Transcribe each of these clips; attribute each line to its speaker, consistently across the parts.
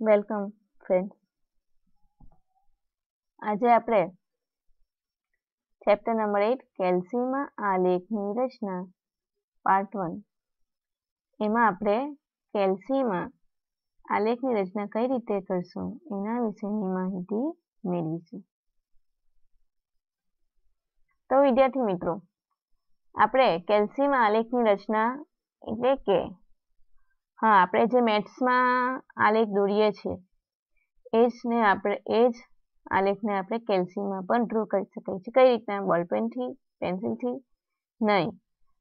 Speaker 1: Welcome friend આજે આપણે chapter number eight કેલ્સીમાં આલેખની રચના પાર્ટ વન એમાં આપણે કેલ્સીમાં આલેખની રચના કઈ રીતે કરશું, એના વિશેની માહિતી મેળવીશું. તો વિદ્યાર્થી મિત્રો, આપણે કેલ્સીમાં આલેખની રચના એટલે કે હા, આપણે જે મેથ્સમાં આલેખ દોરીએ છીએ એ જ ને આપણે એ જ આલેખને આપણે કેલ્સીમાં પણ ડ્રો કરી શકીએ છીએ કઈ રીતના? બોલપેનથી? પેન્સિલથી? નહીં.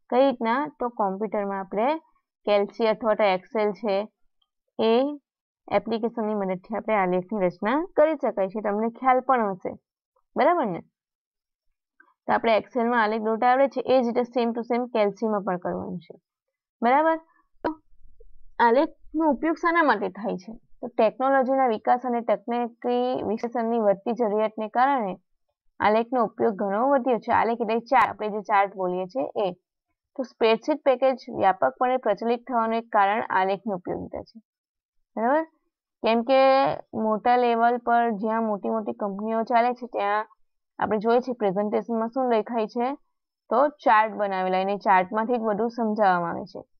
Speaker 1: કઈ રીતના? તો કોમ્પ્યુટરમાં આપણે કેલ્સી અથવા તો એક્સેલ છે, એ એપ્લિકેશનની મદદથી આપણે આલેખની રચના કરી શકાય છે. તમને ખ્યાલ પણ હશે. બરાબર ને? તો આપણે એક્સેલમાં આલેખ દોરતા આવડે છે. એ જ રીતે સેમ ટુ સેમ કેલ્સીમાં પણ કરવાનું છે. બરાબર? આલેખનો ઉપયોગ શાના માટે થાય છે? તો ટેકનોલોજીના વિકાસ અને તકનીકી વિશ્લેષણની વધતી જરૂરિયાતને કારણે આલેખનો ઉપયોગ ઘણો વધ્યો છે. આલેખ એટલે ચાર્ટ આપણે જે ચાર્ટ બોલીએ છીએ એ. તો સ્પ્રેડશીટ પેકેજ વ્યાપકપણે પ્રચલિત થવાનું એક કારણ આલેખની ઉપયોગિતા છે. બરાબર? કેમ કે મોટા લેવલ પર જ્યાં મોટી મોટી કંપનીઓ ચાલે છે, ત્યાં આપણે જોઈએ છીએ પ્રેઝન્ટેશનમાં શું દેખાય છે? તો ચાર્ટ બનાવેલા. એને ચાર્ટમાંથી જ બધું સમજાવવામાં આવે છે.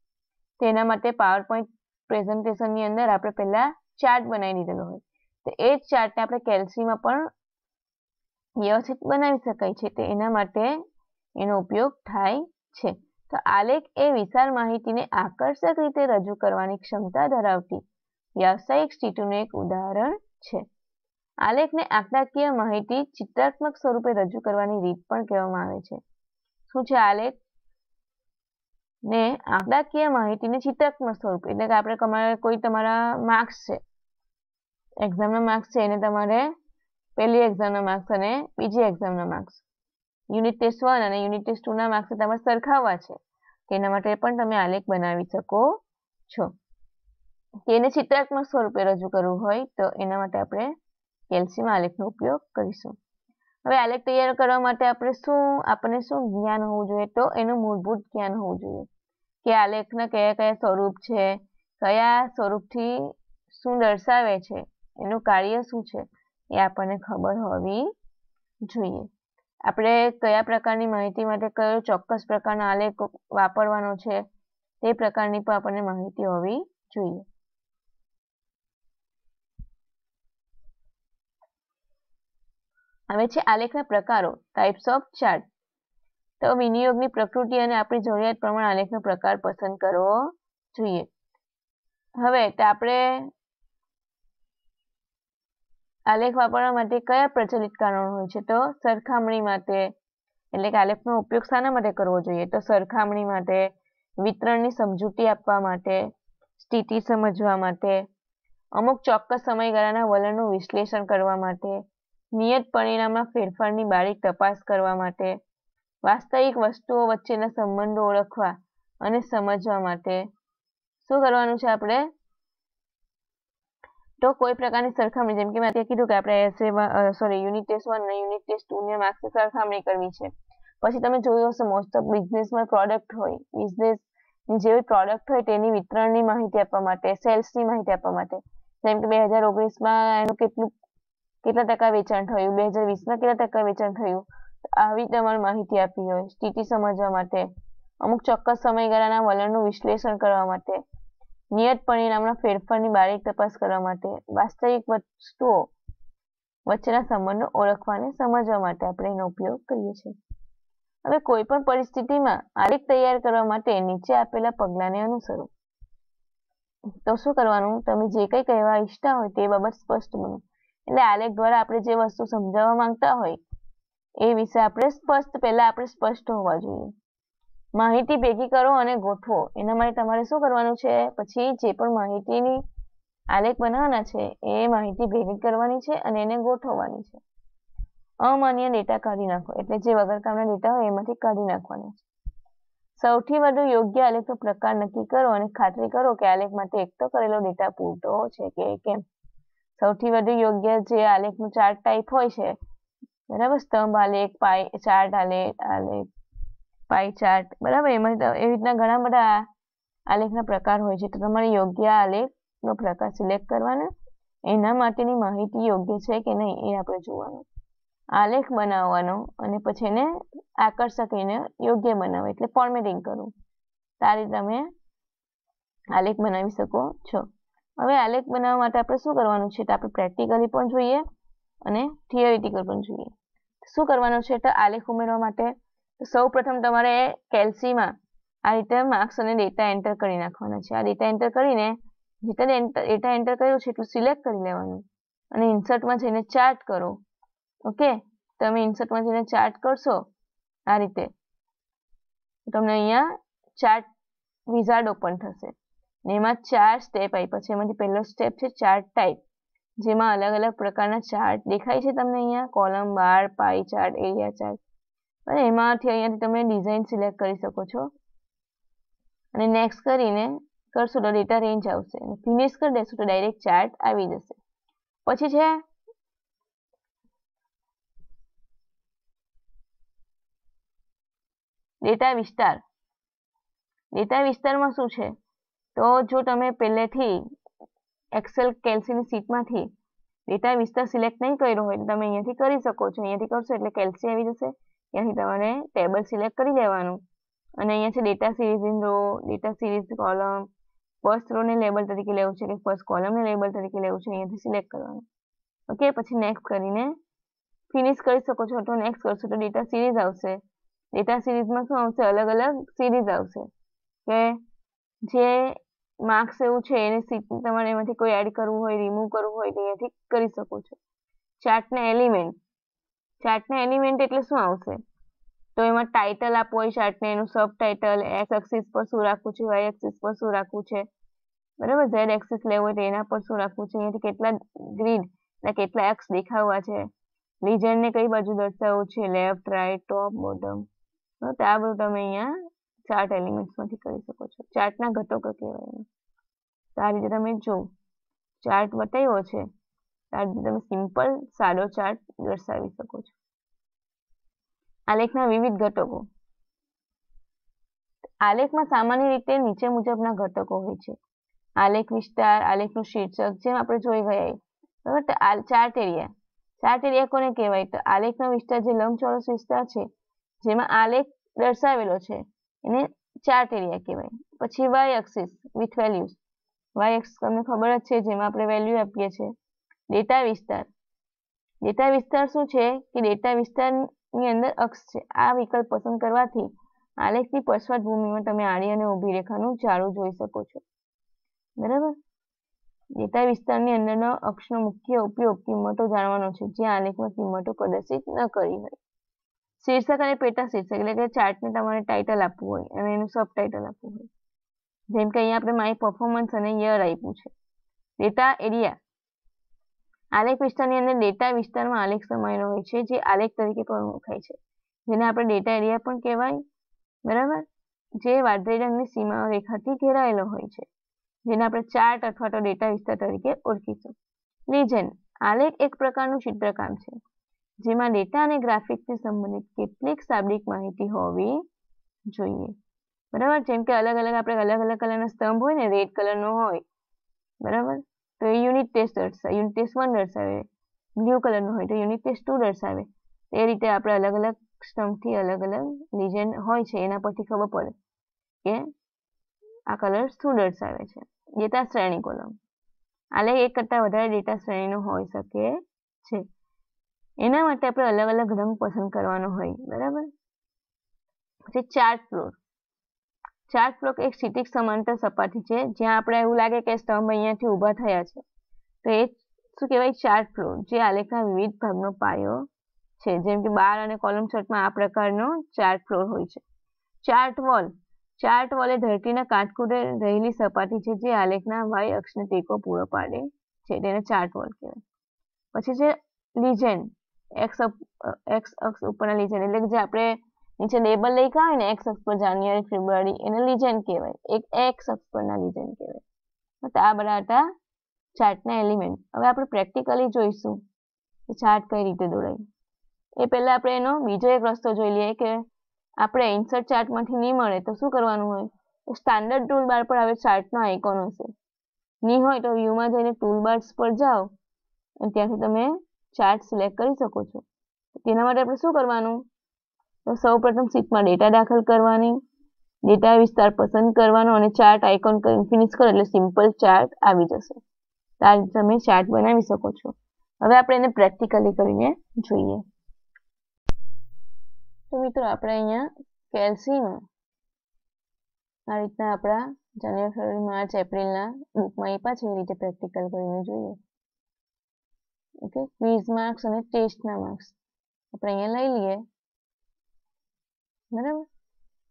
Speaker 1: તેના માટે પાવર પોઈન્ટ પ્રેઝન્ટેશનની અંદર આપણે પહેલાં ચાર્ટ બનાવી દીધેલો હોય. તો એ જ ચાર્ટને આપણે કેલ્સીમાં પણ વ્યવસ્થિત બનાવી શકાય છે. તો એના માટે એનો ઉપયોગ થાય છે. તો આલેખ એ વિશાળ માહિતીને આકર્ષક રીતે રજૂ કરવાની ક્ષમતા ધરાવતી વ્યાવસાયિક સ્થિતિનું એક ઉદાહરણ છે. આલેખને આંકડાકીય માહિતી ચિત્રાત્મક સ્વરૂપે રજૂ કરવાની રીત પણ કહેવામાં આવે છે. શું છે આલેખ? ને આંકડાકીય માહિતીને ચિત્રાત્મક સ્વરૂપ, એટલે કે આપણે તમારે કોઈ તમારા માર્ક્સ છે. એક્ઝામના માર્ક્સ છે, એને તમારે પહેલી એક્ઝામના માર્ક્સ અને બીજી એક્ઝામના માર્ક્સ યુનિટ ટેસ્ટ વન અને યુનિટ ટેસ્ટ ટુના માર્ક્સ તમારે સરખાવવા છે. તેના માટે પણ તમે આલેખ બનાવી શકો છો. તેને ચિત્રાત્મક સ્વરૂપે રજૂ કરવું હોય, તો એના માટે આપણે કેલ્શિયમ આલેખનો ઉપયોગ કરીશું. હવે આલેખ તૈયાર કરવા માટે આપણે શું, આપણને શું જ્ઞાન હોવું જોઈએ? તો એનું મૂળભૂત જ્ઞાન હોવું જોઈએ. કે આલેખના કયા કયા સ્વરૂપ છે, કયા સ્વરૂપથી શું દર્શાવે છે, એનું કાર્ય શું છે, એ આપણને ખબર હોવી જોઈએ. આપણે કયા પ્રકારની માહિતી માટે કયો ચોક્કસ પ્રકારનો આલેખ વાપરવાનો છે, તે પ્રકારની પણ આપણને માહિતી હોવી જોઈએ. હવે છે આલેખના પ્રકારો ટાઈપ્સ ઓફ ચાર્ટ તો વિનિયોગની પ્રકૃતિ અને આપણી જરૂરિયાત પ્રમાણે આલેખનો પ્રકાર પસંદ કરવો જોઈએ. હવે તો આપણે આલેખ વાપરવા માટે કયા પ્રચલિત કારણો હોય છે? તો સરખામણી માટે, એટલે કે આલેખનો ઉપયોગ શાના માટે કરવો જોઈએ? તો સરખામણી માટે, વિતરણની સમજૂતી આપવા માટે, સ્થિતિ સમજવા માટે, અમુક ચોક્કસ સમયગાળાના વલણનું વિશ્લેષણ કરવા માટે, નિયત પરિણામમાં ફેરફારની બારીક તપાસ કરવા માટે વાસ્તવિક વસ્તુઓ વચ્ચેના સંબંધો ઓળખવા અને સમજવા માટે શું કરવાનું છે આપણે? તો કોઈ પ્રકારની સરખામણી, જેમ કે મેં કીધું કે આપણે સોરી યુનિટ ટેસ્ટ વન અને યુનિટ ટેસ્ટ ટુની માર્ક્સની સરખામણી કરવી છે. પછી તમે જોયું હશે મોસ્ટ ઓફ બિઝનેસમાં પ્રોડક્ટ હોય બિઝનેસની જેવી પ્રોડક્ટ હોય તેની વિતરણની માહિતી આપવા માટે સેલ્સની માહિતી આપવા માટે. જેમ કે બે હજાર ઓગણીસમાં એનું કેટલું, કેટલા ટકા વેચાણ થયું, બે હજાર વીસમાં કેટલા ટકા વેચાણ થયું આવી તમારે માહિતી આપી હોય. સ્થિતિ સમજવા માટે, અમુક ચોક્કસ સમયગાળાના વલણનું વિશ્લેષણ કરવા માટે, નિયત પરિણામના ફેરફારની બારીક તપાસ કરવા માટે, વાસ્તવિક વસ્તુઓ વચ્ચેના સંબંધો ઓળખવાને સમજવા માટે આપણે એનો ઉપયોગ કરીએ છીએ. હવે કોઈ પણ પરિસ્થિતિમાં આલેખ તૈયાર કરવા માટે નીચે આપેલા પગલાંને અનુસરો. તો શું કરવાનું? તમે જે કંઈ કહેવા ઈચ્છતા હોય તે બાબત સ્પષ્ટ બનો. એટલે આલેખ દ્વારા આપણે જે વસ્તુ સમજાવવા માંગતા હોય એ વિશે આપણે સ્પષ્ટ, પહેલા આપણે સ્પષ્ટ હોવા જોઈએ. માહિતી ભેગી કરો અને ગોઠવો. એના માટે તમારે શું કરવાનું છે? પછી જે પણ માહિતીની આલેખ બનાવવાના છે, એ માહિતી ભેગી કરવાની છે અને એને ગોઠવવાની છે. અમાન્ય ડેટા કાઢી નાખો. એટલે જે વગર કામના ડેટા હોય એમાંથી કાઢી નાખવાના છે. સૌથી વધુ યોગ્ય આલેખનો પ્રકાર નક્કી કરો અને ખાતરી કરો કે આલેખ માટે એકઠો કરેલો ડેટા પૂરતો છે કે કેમ? સૌથી વધુ યોગ્ય જે આલેખનો ચાર્ટ ટાઈપ હોય છે બરાબર? સ્તંભ આલેખ પાય ચાર્ટ આલેખ આલેખ પાઈ ચાર્ટ. બરાબર? એમાં એવી રીતના ઘણા બધા આલેખના પ્રકાર હોય છે. તો તમારે યોગ્ય આલેખનો પ્રકાર સિલેક્ટ કરવાનો. એના માટેની માહિતી યોગ્ય છે કે નહીં એ આપણે જોવાનું. આલેખ બનાવવાનો અને પછી એને આકર્ષક એને યોગ્ય બનાવે એટલે ફોર્મેટિંગ કરવું. તારી તમે આલેખ બનાવી શકો છો. હવે આલેખ બનાવવા માટે આપણે શું કરવાનું છે? તો આપણે પ્રેક્ટિકલી પણ જોઈએ અને થિયરિટિકલ પણ જોઈએ. શું કરવાનું છે? તો આલેખ ઉમેરવા માટે સૌ પ્રથમ તમારે કેલ્સીમાં આ રીતે માર્ક્સ અને ડેટા એન્ટર કરી નાખવાના છે. આ ડેટા એન્ટર કરીને જેટલા ડેટા એન્ટર કર્યું છે એટલું સિલેક્ટ કરી લેવાનું. અને ઇન્સર્ટમાં જઈને ચાર્ટ કરો. ઓકે? તમે ઇન્સર્ટમાં જઈને ચાર્ટ કરશો આ રીતે. તમને અહીંયા ચાર્ટ વિઝાર્ડ ઓપન થશે. ને એમાં ચાર સ્ટેપ આપ્યા છે. એમાંથી પહેલો સ્ટેપ છે ચાર્ટ ટાઈપ. જેમાં અલગ અલગ પ્રકારના ચાર્ટ દેખાય છે તમને અહીંયા. Column bar pie chart area chart અને એમાંથી અહીંયાથી તમે ડિઝાઇન સિલેક્ટ કરી શકો છો. અને નેક્સ્ટ કરીને કરશો તો ડેટા રેન્જ આવશે. ફિનિશ કરી દેશો તો ડાયરેક્ટ ચાર્ટ આવી જશે. પછી છે ડેટા વિસ્તાર. ડેટા વિસ્તારમાં શું છે? તો જો તમે પહેલેથી એક્સેલ કેલ્સીની સીટમાંથી ડેટા વિસ્તાર સિલેક્ટ નહીં કર્યો હોય તો તમે અહીંયાથી કરી શકો છો. અહીંયાથી કરશો એટલે કેલ્સી આવી જશે. ત્યાંથી તમારે ટેબલ સિલેક્ટ કરી લેવાનું અને અહીંયા છે data series in row data series column first રોને label તરીકે લેવું છે કે ફર્સ્ટ કોલમને લેબલ તરીકે લેવું છે અહીંયાથી સિલેક્ટ કરવાનું. ઓકે પછી નેક્સ્ટ કરીને ફિનિશ કરી શકો છો. તો નેક્સ્ટ કરશો તો ડેટા સિરીઝ આવશે. ડેટા સિરીઝમાં શું આવશે? અલગ અલગ સિરીઝ આવશે. કે જે માર્ક્સ એવું છે, એને તમારે એમાંથી કોઈ એડ કરવું હોય રિમૂવ કરવું હોય, તો અહીંયાથી કરી શકો છો. ચાર્ટના એલિમેન્ટ ચાર્ટના એલિમેન્ટ એટલે શું આવશે? તો એમાં ટાઇટલ આપવું હોય ચાર્ટને એનું સબ ટાઇટલ એક્સ એક્સિસ પર શું રાખવું છે વાય એક્સિસ પર શું રાખવું છે? બરાબર ઝેડ એક્સિસ લેવું હોય તો એના પર શું રાખવું છે? અહીંયાથી કેટલા ગ્રીડ એટલે કેટલા એક્સ દેખાવા છે? લીજેન્ડને કઈ બાજુ દર્શાવવું છે? લેફ્ટ રાઈટ ટોપ બોટમ તો આ બધું તમે અહીંયા ચાર્ટ એલિમેન્ટ્સમાંથી કરી શકો છો. ચાર્ટના ઘટકો કહેવાય તો આ રીતે તમે જો ચાર્ટ બતાવ્યો છે. આ રીતે તમે સિમ્પલ સાદો ચાર્ટ દર્શાવી શકો છો. આલેખના વિવિધ ઘટકો. આલેખમાં સામાન્ય રીતે નીચે મુજબના ઘટકો હોય છે. આલેખ વિસ્તાર આલેખનું શીર્ષક જેમ આપણે જોઈ ગયા બરાબર? Chart area. ચાર્ટ એરિયા કોને કહેવાય? તો આલેખનો વિસ્તાર જે લંબચોરસ વિસ્તાર છે, જેમાં આલેખ દર્શાવેલો છે. એને ચાર્ટ એરિયા કહેવાય. પછી Y axis with values Y axis તમને ખબર જ છે જેમાં આપણે વેલ્યુ આપીએ છીએ. ડેટા વિસ્તાર. ડેટા વિસ્તાર શું છે? કે ડેટા વિસ્તારની અંદર અક્ષ છે. આ વિકલ્પ પસંદ કરવાથી આલેખની પછવાટ ભૂમિમાં તમે આડી અને ઊભી રેખાનું જાળું જોઈ શકો છો. બરાબર? ડેટા વિસ્તારની અંદરનો અક્ષનો મુખ્ય ઉપયોગ કિંમતો જાણવાનો છે. જે આલેખમાં કિંમતો પ્રદર્શિત ન કરી હોય. શીર્ષક અને પેટા શીર્ષક, એટલે કે ચાર્ટને તમારે ટાઇટલ આપવું હોય અને એનું સબ ટાઇટલ આપવું હોય. જેમ કે અહીંયા આપણે માય પરફોર્મન્સ અને યર આપ્યું છે. ડેટા એરિયા આલેખ વિસ્તારની અંદર ડેટા વિસ્તારમાં આલેખ સમાયેલો હોય છે, જે આલેખ તરીકે પણ ઓળખાય છે. જેને આપણે ડેટા એરિયા પણ કહેવાય, બરાબર? જે વાદળી રંગની સીમા રેખાથી ઘેરાયેલો હોય છે. જેને આપણે ચાર્ટ અથવા તો ડેટા વિસ્તાર તરીકે ઓળખીશું લીજન આલેખ એક પ્રકારનું ચિત્રકામ છે. જેમાં ડેટા અને ગ્રાફિક્સથી સંબંધિત કેટલીક શાબ્દિક માહિતી હોવી જોઈએ. બરાબર? જેમ કે અલગ અલગ આપણે અલગ અલગ કલરના સ્તંભ હોય ને રેડ કલરનો હોય. બરાબર? તો એ યુનિટ ટેસ્ટ દર્શાવે યુનિટ ટેસ્ટ વન દર્શાવે બ્લુ કલરનો હોય તો યુનિટ ટેસ્ટ ટુ દર્શાવે. એ રીતે આપણે અલગ અલગ સ્તંભથી અલગ અલગ લિજેન્ડ હોય છે, એના પરથી ખબર પડે કે આ કલર શું દર્શાવે છે. ડેટા શ્રેણી કોલમ આલે એક કરતાં વધારે ડેટા શ્રેણીનો હોઈ શકે છે. એના માટે આપણે અલગ અલગ રંગ પસંદ કરવાનો હોય, બરાબર? પછી ચાર્ટ ફ્લોર. ચાર્ટ ફ્લોર એક ક્ષિતિજ સમાંતર સપાટી છે, જ્યાં આપણે એવું લાગે કે સ્તંભ અહીંયાથી ઊભા થયા છે. તો એ શું કહેવાય? ચાર્ટ ફ્લોર, જે આલેખના વિવિધ ભાગનો પાયો છે. જેમ કે બાર અને કોલમ ચાર્ટમાં આ પ્રકારનો ચાર્ટ ફ્લોર હોય છે. Chart wall. ચાર્ટ વોલ એ ધરતીના કાટકૂટે રહેલી સપાટી છે, જે આલેખના વાય અક્ષને ટેકો પૂરો પાડે છે. તેને ચાર્ટ વોલ કહેવાય. પછી છે લીજેન્ડ. એક્સ એક્સ અક્ષ ઉપરના લીજેન્ડ એટલે કે જે આપણે નીચે લેબલ લખ્યા હોય ને એક્સ અક્ષ પર જાન્યુઆરી ફેબ્રુઆરી એને લીજેન્ડ કહેવાય. એક એક્સ અક્ષ પરના લીજેન્ડ કહેવાય. તો આ બધા હતા ચાર્ટના એલિમેન્ટ હવે આપણે પ્રેક્ટિકલી જોઈશું કે ચાર્ટ કઈ રીતે દોરાય. એ પહેલા આપણે એનો બીજો એક રસ્તો જોઈ લઈએ કે આપણે ઇન્સર્ટ ચાર્ટમાંથી નહીં મળે તો શું કરવાનું હોય? તો સ્ટાન્ડર્ડ ટૂલ બાર પર હવે ચાર્ટનો આઇકોન હશે. નહીં હોય તો વ્યૂમાં જઈને ટૂલ બાર્સ પર જાઓ અને ત્યાંથી તમે ચાર્ટ સિલેક્ટ કરી શકો છો. તેના માટે આપણે શું કરવાનું? તો સૌપ્રથમ શીટમાં ડેટા દાખલ કરવાની ડેટા વિસ્તાર પસંદ કરવાનો અને ચાર્ટ આઇકોન કરીને ફિનિશ કરો એટલે સિમ્પલ ચાર્ટ આવી જશે. આ તમે ચાર્ટ બનાવી શકો છો. હવે આપણે એને પ્રેક્ટિકલી કરીને જોઈએ. તો મિત્રો આપણે અહીંયા કેલ્સીમાં આ રીતના આપણા જાન્યુઆરી ફેબ્રુઆરી માર્ચ એપ્રિલના બુકમાં આપ્યા છે એ રીતે પ્રેક્ટિકલ કરીને જોઈએ. ઓકે ક્વિઝ માર્ક્સ અને ટેસ્ટના માર્ક્સ આપણે અહીંયા લઈ લઈએ બરાબર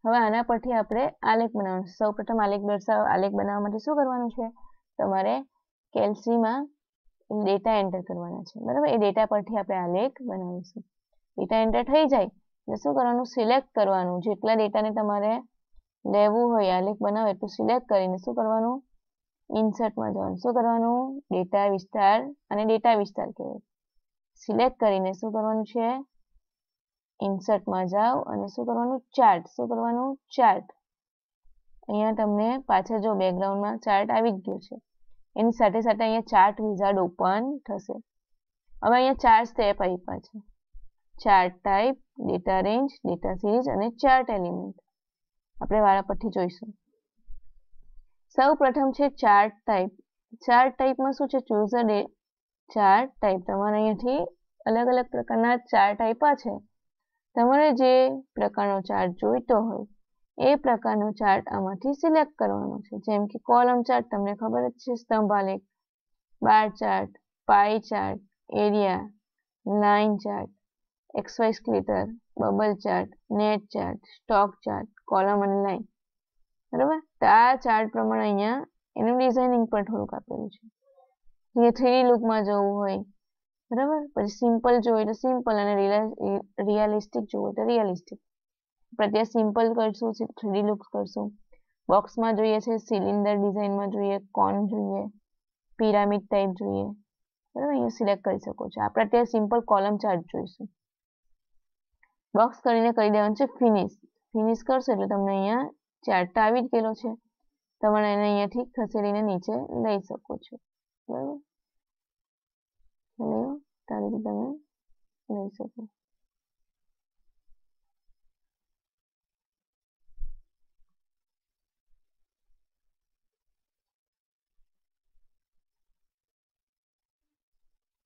Speaker 1: હવે આના પરથી આપણે આલેખ બનાવવાનું સૌ પ્રથમ આલેખ દર્શાવ આલેખ બનાવવા માટે શું કરવાનું છે? તમારે કેલ્સીમાં ડેટા એન્ટર કરવાના છે. બરાબર? એ ડેટા પરથી આપણે આલેખ બનાવીશું. ડેટા એન્ટર થઈ જાય, એટલે શું કરવાનું? સિલેક્ટ કરવાનું. જેટલા ડેટાને તમારે લેવું હોય, આલેખ બનાવે, એટલું સિલેક્ટ કરીને શું કરવાનું? ઇન્સર્ટમાં જવાનું. શું કરવાનું? ડેટા વિસ્તાર અને ડેટા વિસ્તાર કહેવાય. સિલેક્ટ કરીને શું કરવાનું છે? ઇન્સર્ટમાં જાઓ અને શું કરવાનું? ચાર્ટ. શું કરવાનું? ચાર્ટ. અહીંયા તમને પાછળ જો બેકગ્રાઉન્ડમાં ચાર્ટ આવી જ ગયો છે. એની સાથે સાથે અહીંયા ચાર્ટ વિઝાર્ડ ઓપન થશે. હવે અહીંયા ચાર સ્ટેપ આપ્યા છે. Chart type, data range, data series અને ચાર્ટ એલિમેન્ટ. આપણે વાળા પરથી જોઈશું. સૌ પ્રથમ છે ચાર્ટ ટાઈપ ચાર્ટ ટાઈપમાં શું છે? Choose a day chart type તમારે અહીંયાથી અલગ અલગ પ્રકારના ચાર્ટ આપ્યા છે. તમારે જે પ્રકારનો ચાર્ટ જોઈતો હોય, એ પ્રકારનો ચાર્ટ આમાંથી સિલેક્ટ કરવાનો છે. જેમ કે કોલમ ચાર્ટ તમને ખબર જ છે સ્તંભાલેખ bar chart pie chart area line chart XY scatter bubble chart net chart stock chart column અને લાઇન બરાબર? તો આ ચાર્ટ પ્રમાણે અહીંયા એનું ડિઝાઇનિંગ પણ થોડુંક આપેલું છે. જે થ્રી લુકમાં જવું હોય, બરાબર? પછી સિમ્પલ જોવું તો સિમ્પલ અને રિયાલિસ્ટિક જોવું તો રિયાલિસ્ટિક આપણે ત્યાં સિમ્પલ કરશું થ્રીડી લુક્સ કરશું. બોક્સમાં જોઈએ છે સિલિન્ડર ડિઝાઇનમાં જોઈએ કોન જોઈએ પિરામિડ ટાઈપ જોઈએ. બરાબર? અહીંયા સિલેક્ટ કરી શકો છો. આપણે ત્યાં સિમ્પલ કોલમ ચાર્ટ જોઈશું. બોક્સ કરીને કરી દેવાનું છે ફિનિશ ફિનિશ કરશો એટલે તમને અહીંયા ચાર્ટ આવી જ ગયેલો છે. તમારે એને અહીંયાથી ખસેડીને નીચે લઈ શકો છો. બરાબર? તમે લઈ શકો.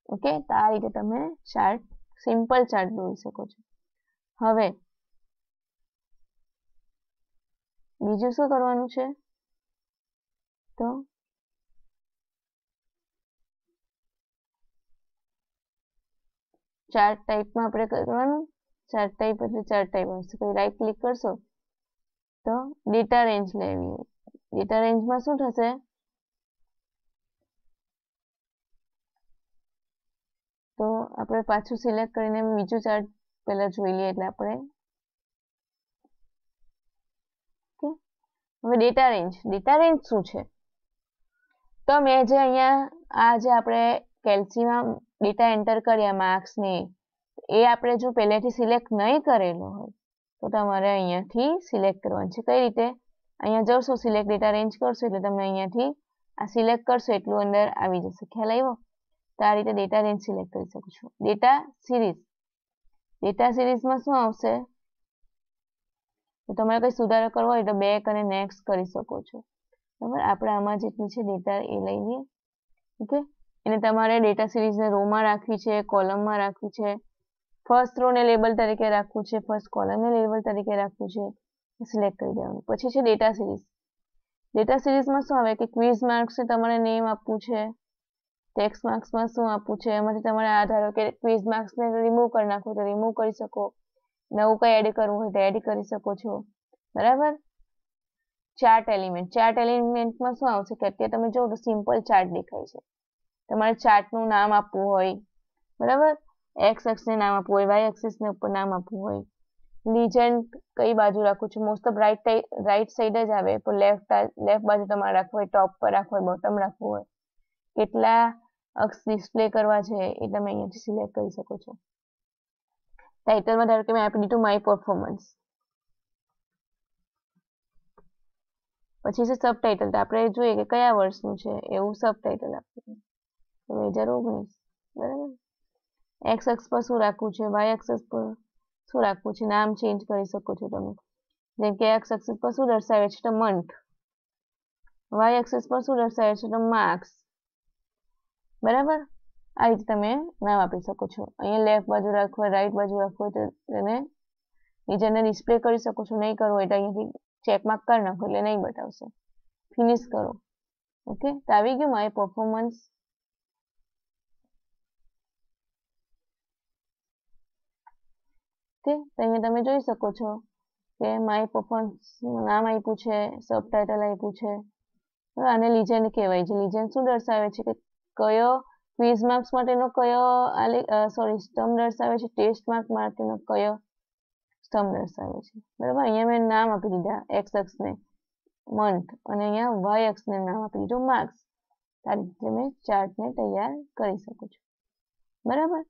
Speaker 1: ઓકે તો આ રીતે તમે ચાર્ટ, સિમ્પલ ચાર્ટ દોરી શકો છો. હવે બીજું શું કરવાનું છે? તો ચાર્ટ ટાઈપમાં આપણે કરવાનું? ચાર્ટ ટાઈપ એટલે ચાર્ટ ટાઈપ આવશે. પછી રાઈટ ક્લિક કરશો, તો ડેટા રેન્જ લેવી ડેટા રેન્જમાં શું થશે? તો આપણે પાછું સિલેક્ટ કરીને બીજું ચાર્ટ પહેલા જોઈ લઈએ એટલે આપણે હવે ડેટા રેન્જ ડેટા રેન્જ શું છે? તો મેં જે અહીંયા, આ જે આપણે કેલ્સીમાં ડેટા એન્ટર કર્યા માર્ક્સની એ આપણે જો પહેલેથી સિલેક્ટ નહીં કરેલો હોય, તો તમારે અહીંયાથી સિલેક્ટ કરવાનું છે. કઈ રીતે? અહીંયા જશો સિલેક્ટ ડેટા રેન્જ કરશો એટલે તમે અહીંયાથી આ સિલેક્ટ કરશો, એટલું અંદર આવી જશે. ખ્યાલ આવ્યો? તો આ રીતે ડેટા રેન્જ સિલેક્ટ કરી શકો છો. ડેટા સિરીઝ ડેટા સિરીઝમાં શું આવશે? તમારે કંઈ સુધારો કરવો હોય તો બેક અને નેક્સ્ટ કરી શકો છો. બરાબર? આપણે આમાં જેટલી છે ડેટા એ લઈ લઈએ. ઓકે? એને તમારે ડેટા સિરીઝને રોમાં રાખવી છે કોલમમાં રાખવી છે. ફર્સ્ટ રોને લેબલ તરીકે રાખવું છે ફર્સ્ટ કોલમને લેબલ તરીકે રાખવું છે. સિલેક્ટ કરી દેવાનું. પછી છે ડેટા સિરીઝ ડેટા સિરીઝમાં શું આવે? કે ક્વિઝ માર્ક્સને તમારે નેમ આપવું છે. ટેક્સ માર્ક્સમાં શું આપવું છે? એમાંથી તમારે આ ધારો કે ક્વિઝ માર્ક્સને રિમૂવ કરી નાખવું તો રિમૂવ કરી શકો. નવું કંઈ એડ કરવું હોય તો એડ કરી શકો છો. બરાબર? ચાર્ટ એલિમેન્ટ ચાર્ટ એલિમેન્ટમાં શું આવશે કે અત્યારે તમે જો તો સિમ્પલ ચાર્ટ દેખાય છે. તમારે ચાર્ટનું નામ આપવું હોય. બરાબર? એક્સ એક્સને નામ આપવું હોય વાય એક્સિસને ઉપર નામ આપવું હોય. લીજેન્ડ કઈ બાજુ રાખવું છું? Most of right right side જ આવે, પણ લેફ્ટ લેફ્ટ બાજુ તમારે રાખવું હોય ટોપ પર રાખવું હોય બોટમ રાખવું હોય. કેટલા અક્ષ ડિસ્પ્લે કરવા છે એ તમે અહીંયાથી સિલેક્ટ કરી શકો છો. ટાઇટલમાં ધારો કે મેં આપી દીધું માય પરફોર્મન્સ પછી છે? સબટાઇટલ આપણે જોઈએ કે કયા વર્ષનું છે? એવું સબટાઇટલ આપવું બે હજાર ઓગણીસ. બરાબર? એક્સ અક્ષ પર શું રાખવું છે? વાય અક્ષ પર શું રાખવું છે? નામ ચેન્જ કરી શકો છો તમે. જેમ કે એક્સ અક્ષ પર શું દર્શાવે છે? તો મંથ વાય એક્સિસ પર શું દર્શાવે છે? તો માર્ક્સ બરાબર? આ રીતે તમે નામ આપી શકો છો. અહીંયા લેફ્ટ બાજુ રાખવું હોય રાઈટ બાજુ રાખવું હોય તો તેને નીચેને ડિસ્પ્લે કરી શકો છો. નહીં કરવું હોય તો અહીંયાથી ચેકમાર્ક કરી નાખો એટલે નહીં બતાવશે. ફિનિશ કરો. ઓકે તો આવી ગયું માય પરફોર્મન્સ ઓકે તો અહીંયા તમે જોઈ શકો છો કે માય પરફોર્મન્સ નામ આપ્યું છે સબ ટાઇટલ આપ્યું છે. આને લીજેન્ડ કહેવાય છે. લીજેન્ડ શું દર્શાવે છે કે કયો ક્વિઝ માર્ક્સ માટેનો કયો સોરી સ્તંભ દર્શાવે છે? ટેસ્ટ માર્ક માટેનો કયો સ્તંભ દર્શાવે છે? બરાબર? અહીંયા મેં નામ આપી દીધા એક્સ અક્ષને મંથ અને અહીંયા વાય અક્ષને નામ આપી દીધું માર્ક્સ આ રીતે મેં ચાર્ટને તૈયાર કરી શકો છો. બરાબર?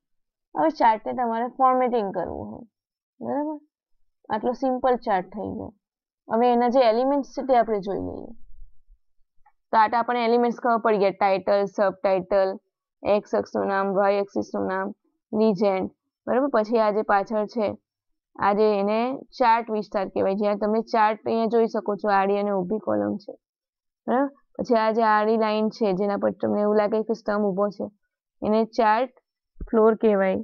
Speaker 1: હવે ચાર્ટને તમારે ફોર્મેટિંગ કરવું હોય. બરાબર? આટલો સિમ્પલ ચાર્ટ થઈ ગયો. હવે એના જે એલિમેન્ટ્સ છે તે આપણે જોઈ લઈએ. તો આટા આપણને એલિમેન્ટ્સ ખબર પડી ગયા ટાઇટલ સબ ટાઇટલ એક્સ અક્ષનું નામ વાય એક્સિસનું નામ લીજેન્ડ બરાબર? પછી આ જે પાછળ છે આજે એને ચાર્ટ વિસ્તાર કહેવાય, જ્યાં તમે ચાર્ટ અહીંયા જોઈ શકો છો, આડી અને ઊભી કોલમ છે. બરાબર? પછી આ જે આડી લાઈન છે, જેના પર તમને એવું લાગે કે સ્તંભ ઊભો છે, એને ચાર્ટ ફ્લોર કહેવાય.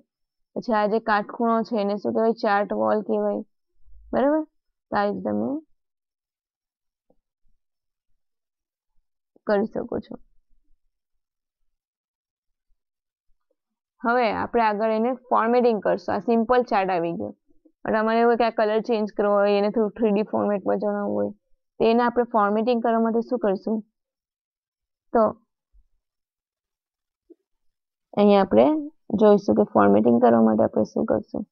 Speaker 1: પછી આ જે કાટખૂણો છે, એને શું કહેવાય? ચાર્ટ વોલ કહેવાય. બરાબર? તો આ તમે કરી શકો છો. હવે આપણે આગળ એને ફોર્મેટિંગ કરશું. આ સિમ્પલ ચાર્ટ આવી ગયો. અને અમારે એવું કે કલર ચેન્જ કરવો હોય, એને થોડું થ્રીડી ફોર્મેટમાં જણાવવું હોય, તો એને આપણે ફોર્મેટિંગ કરવા માટે શું કરશું? તો અહીંયા આપણે જોઈશું કે ફોર્મેટિંગ કરવા માટે આપણે શું કરશું?